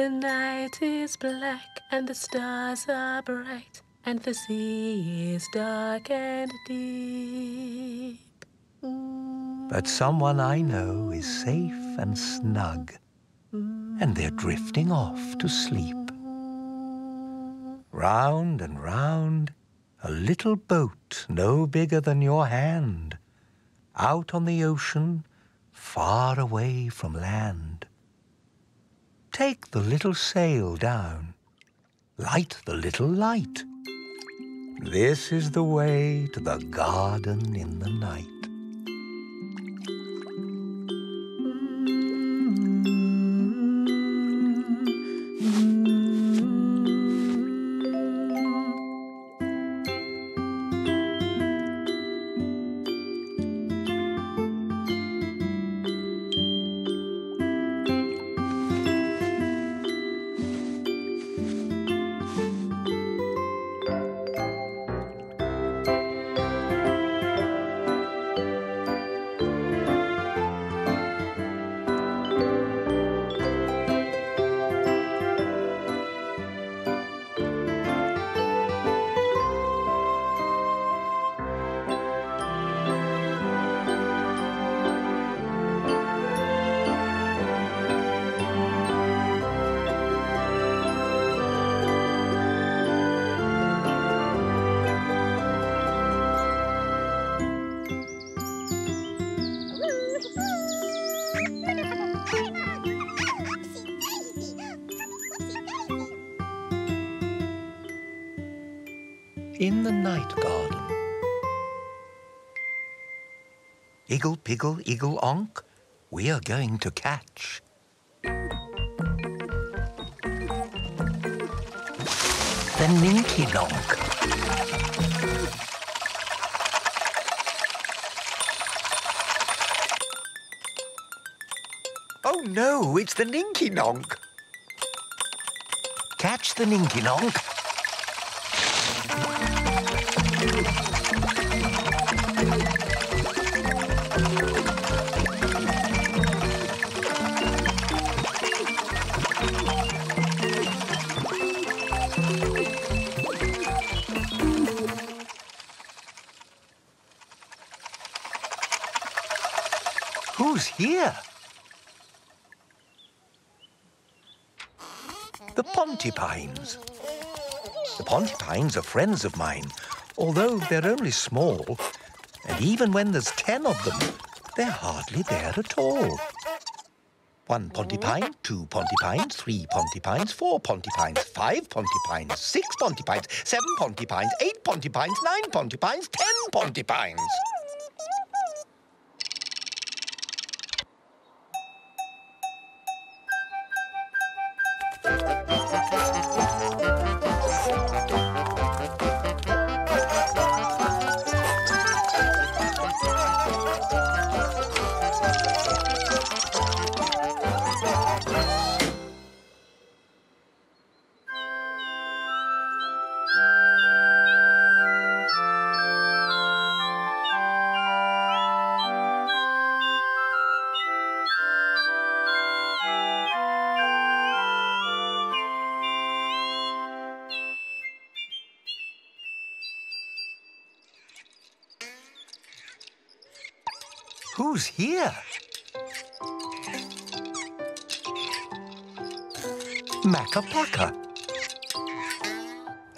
The night is black and the stars are bright and the sea is dark and deep. But someone I know is safe and snug, and they're drifting off to sleep. Round and round, a little boat no bigger than your hand, out on the ocean, far away from land. Take the little sail down, light the little light. This is the way to the garden in the night. In the night garden. Iggle, piggle, iggle, onk, we are going to catch. The Ninky Nonk. Oh no, it's the Ninky Nonk. Catch the Ninky Nonk. Here? The Pontipines. The Pontipines are friends of mine, although they're only small. And even when there's ten of them, they're hardly there at all. One Pontipine, two Pontipines, three Pontipines, four Pontipines, five Pontipines, six Pontipines, seven Pontipines, eight Pontipines, nine Pontipines, ten Pontipines. Who's here? Makka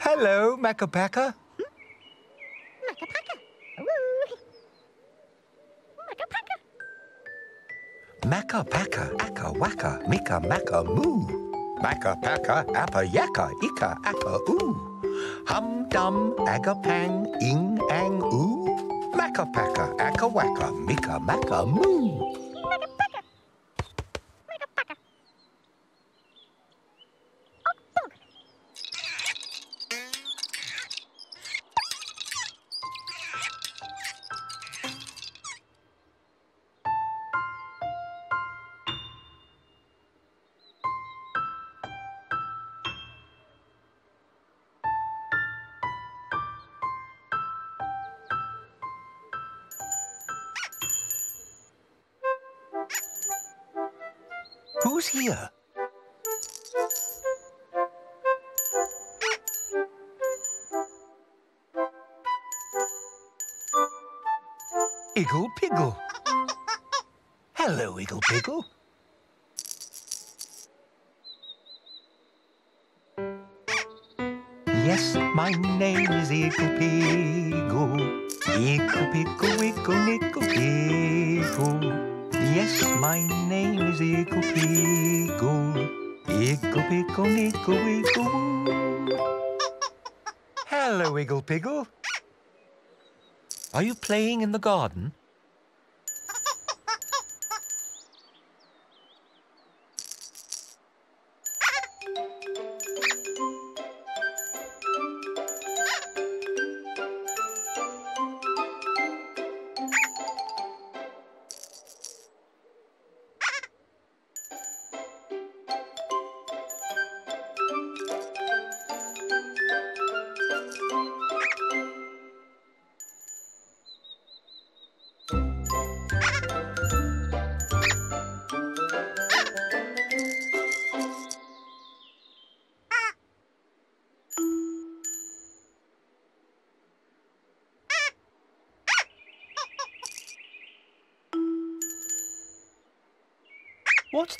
Hello, Pakka. Makka Pakka, Akka Waka, Mika Maka Moo. Makka Pakka, Appa Yaka, Ika Akka Oo. Hum Dum, Aga Pang, Ing Ang Oo. Makka Pakka, Akka Waka, Mika Maka Moo. Iggle Piggle. Hello, Iggle Piggle. Yes, my name is Iggle Piggle. Iggle Piggle, Wiggle, Niggle, Piggle. Yes, my name is Iggle Piggle. Iggle Piggle, Niggle, Wiggle. Hello, Iggle Piggle. Are you playing in the garden?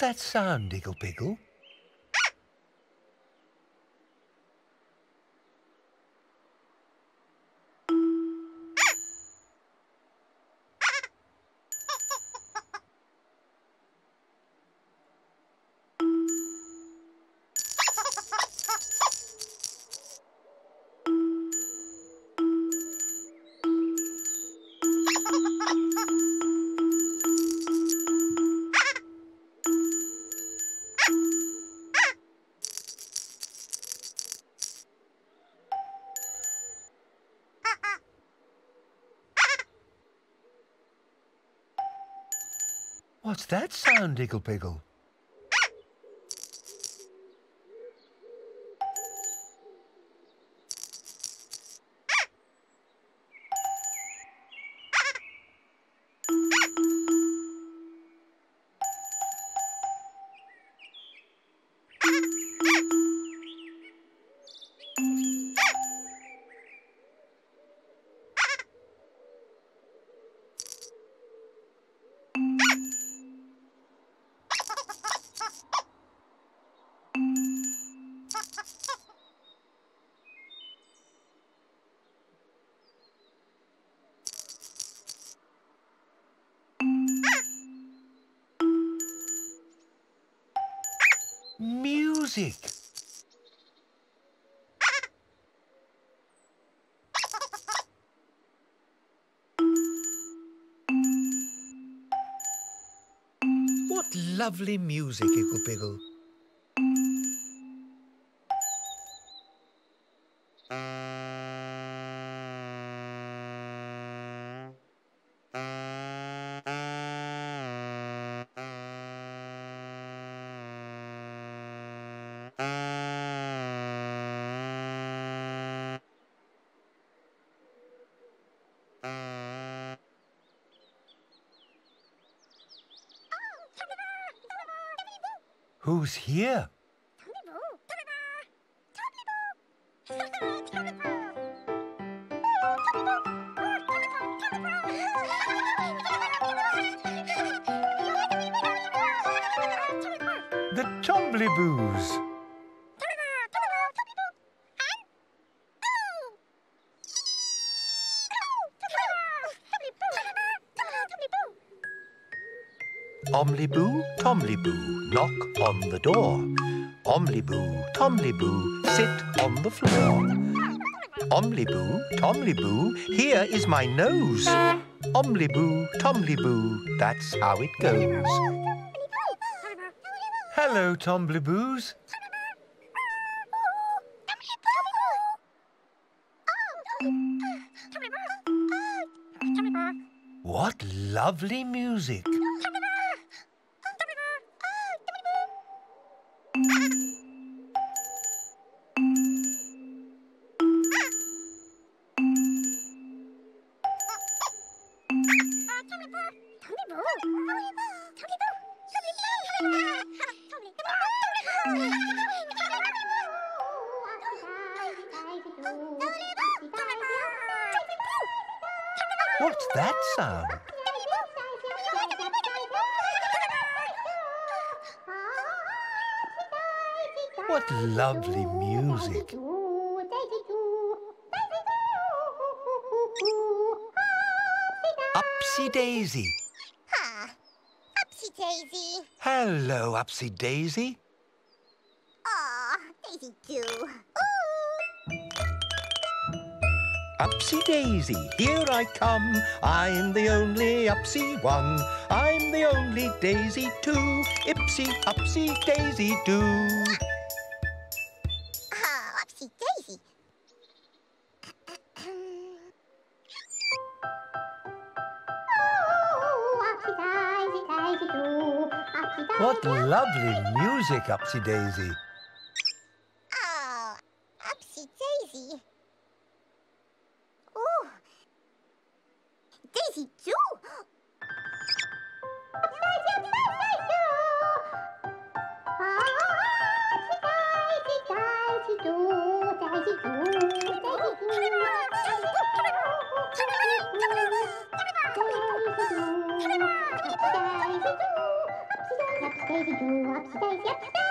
That sound, Iggle Piggle? What's that sound, Iggle Piggle? Music! What lovely music, Iggle Piggle. Who's here? The Tombliboos. Omliboo, Tombliboo, knock on the door. Omliboo, Tombliboo, sit on the floor. Omliboo, Tombliboo, here is my nose. Omliboo, Tombliboo, that's how it goes. Hello, Tombliboos. What lovely music. Daisy. Ha! Upsy Daisy. Hello, Upsy Daisy. Aw, Daisy do. Upsy Daisy, here I come. I'm the only Upsy one. I'm the only Daisy too. Ipsy, Upsy, Daisy do. Music, Upsy Daisy. Daisy do, upsy daisy, upsy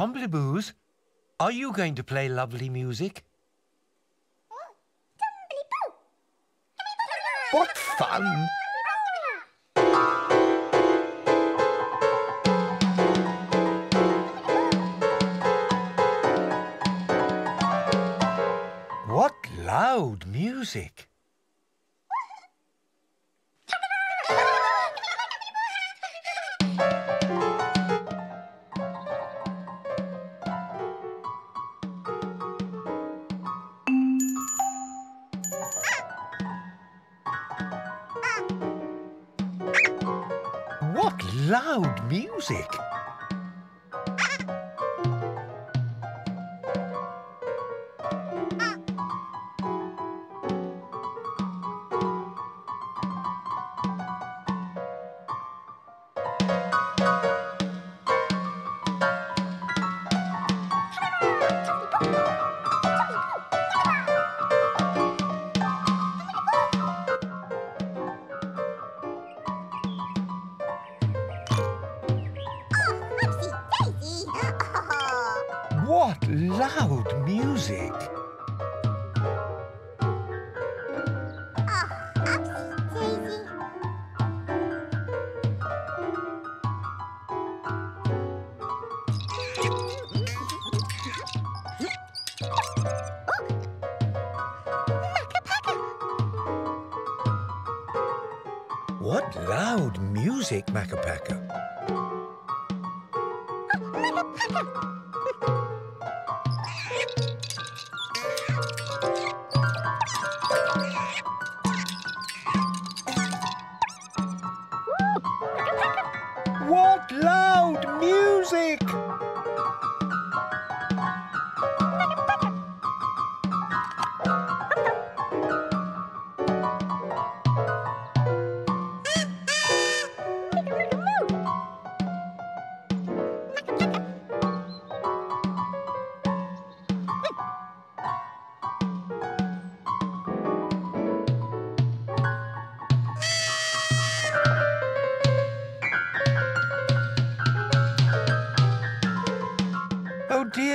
Tombliboos, are you going to play lovely music? What fun! What loud music! Loud music! Music, Makka Pakka!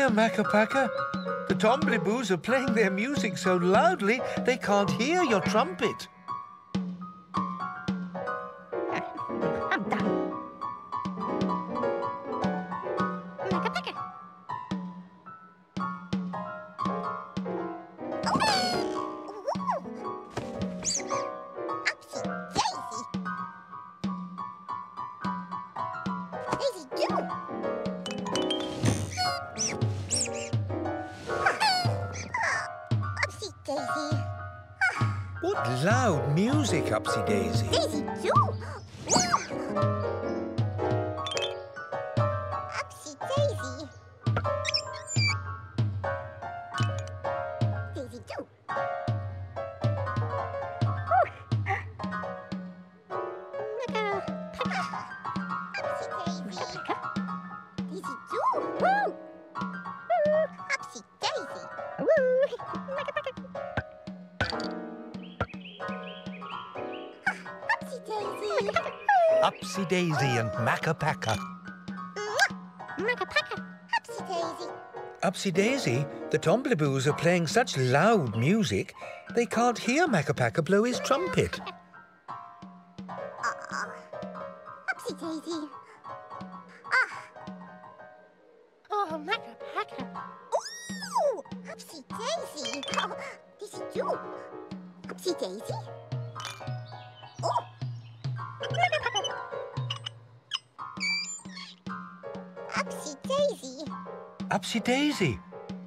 Dear, Makka The Tombliboos are playing their music so loudly they can't hear your trumpet. Upsy Daisy. Upsy Daisy and Makka Pakka. Upsy daisy. Upsy Daisy, the Tombliboos are playing such loud music they can't hear Makka blow his trumpet. Uh-uh. Aw. Upsy uh. oh, daisy. Oh, Makka Pakka. Ooh, Upsy daisy. Oh, Daisy do. Upsy daisy. Oh, Upsy Daisy,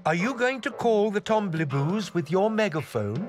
are you going to call the Tombliboos with your megaphone?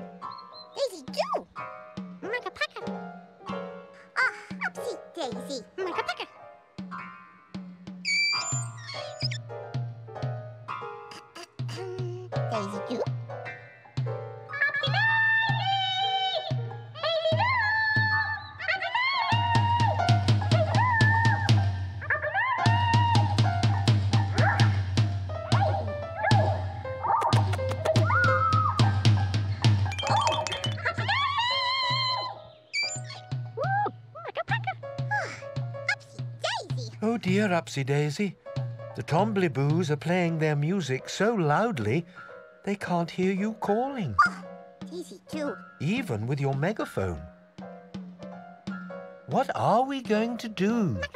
Upsy Daisy. The Tombliboos are playing their music so loudly they can't hear you calling, Daisy do. even with your megaphone. What are we going to do?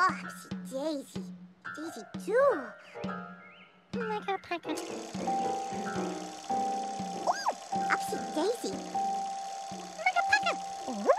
Oh, daisy. Daisy. Makka Pakka. Upsy daisy. Makka Pakka.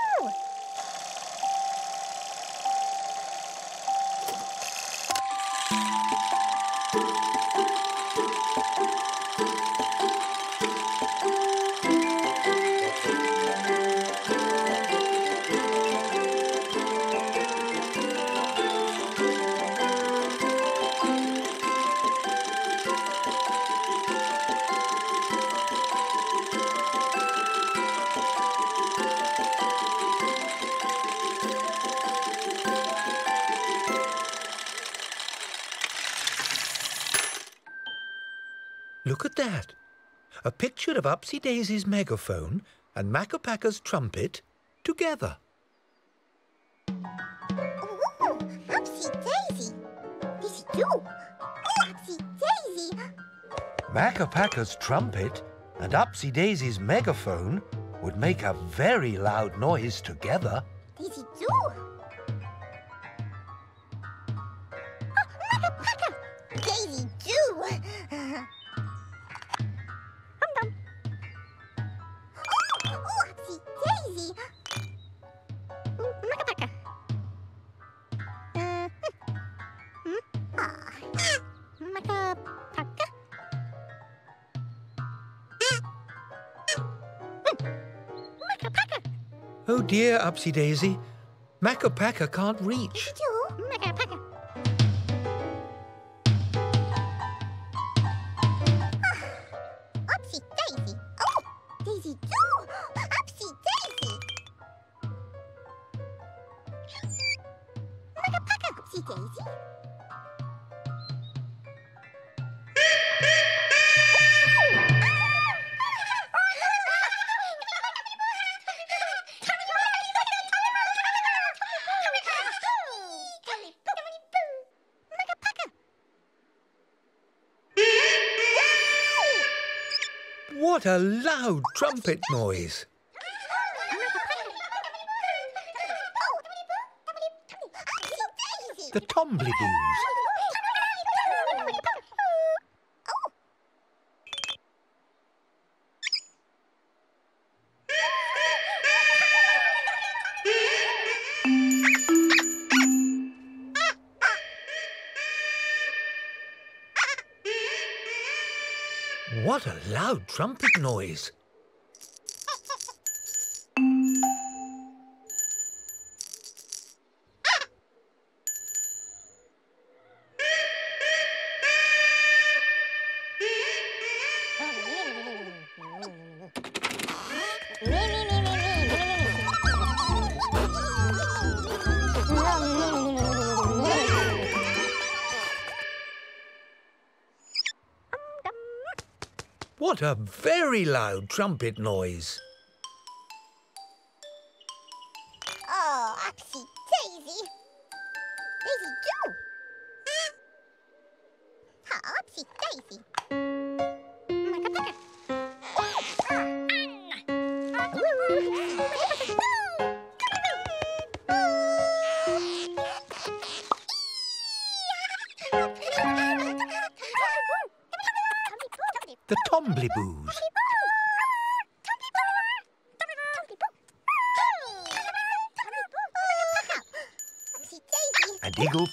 Look at that. A picture of Upsy Daisy's megaphone and Makka trumpet together. Ooh, Upsy daisy. Oh, daisy do. Oh, Upsy daisy. Trumpet and Upsy Daisy's megaphone would make a very loud noise together. Daisy. Oh dear, Upsy Daisy. Makka can't reach. Loud trumpet noise! The Tombliboos. What a loud trumpet noise! What a very loud trumpet noise!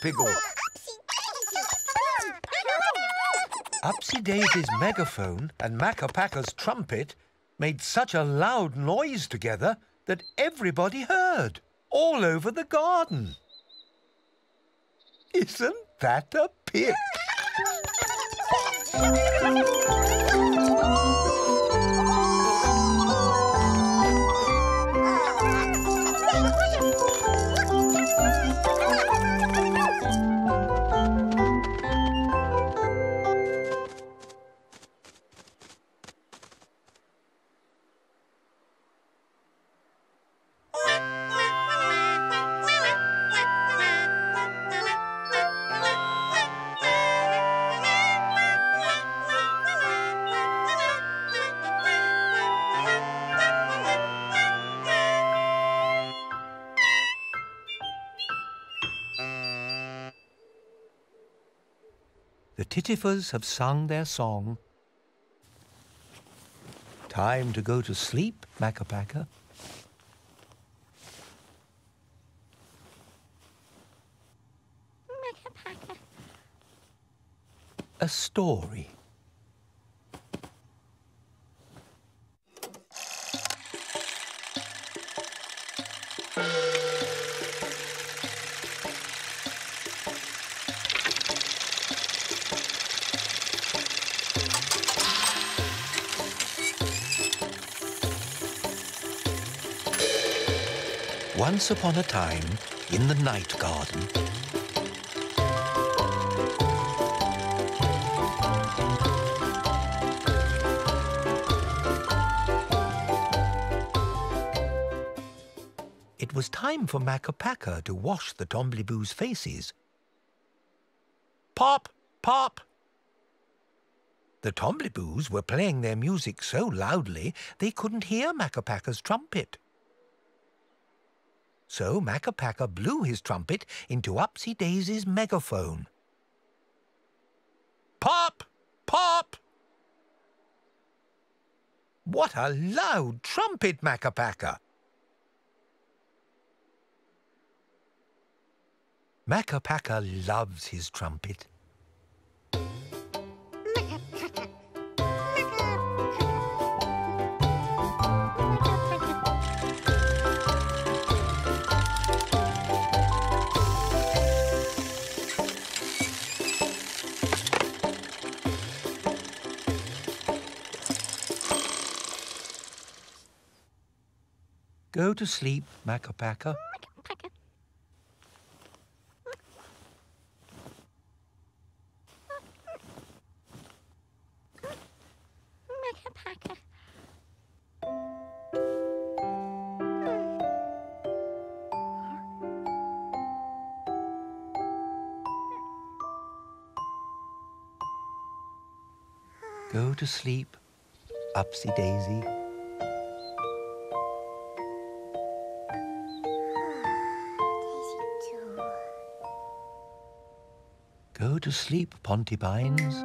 And Iggle Piggle. Upsy daisy. Upsy Daisy's megaphone and Makka trumpet made such a loud noise together that everybody heard, all over the garden. Isn't that a pip? Have sung their song. Time to go to sleep, Makka Pakka. A story. Once upon a time, in the night garden, it was time for Makka Pakka to wash the Tombliboos' faces. Pop! Pop! The Tombliboos were playing their music so loudly they couldn't hear Makka Pakka's trumpet. So Makka Pakka blew his trumpet into Upsy Daisy's megaphone. Pop! Pop! What a loud trumpet! Makka Pakka loves his trumpet. Go to sleep, Makka Pakka. Go to sleep, Upsy. Daisy to sleep, Pontipines.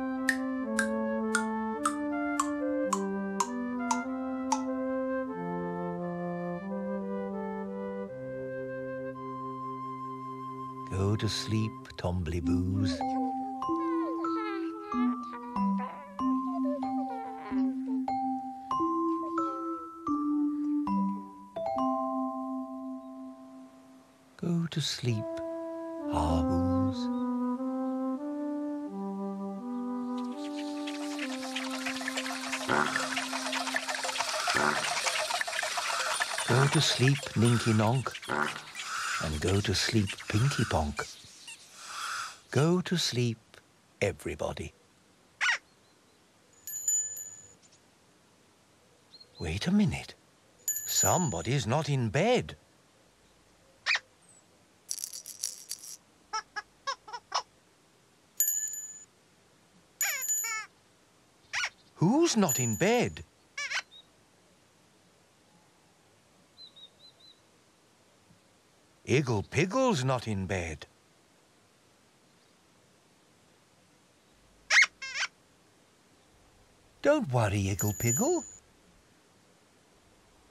Go to sleep, Tombliboos. Go to sleep, to sleep, Ninky Nonk, and go to sleep, Pinky Ponk. Go to sleep, everybody. Wait a minute. Somebody's not in bed. Who's not in bed? Iggle Piggle's not in bed. Don't worry, Iggle Piggle.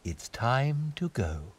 It's time to go.